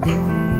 Mm-hmm.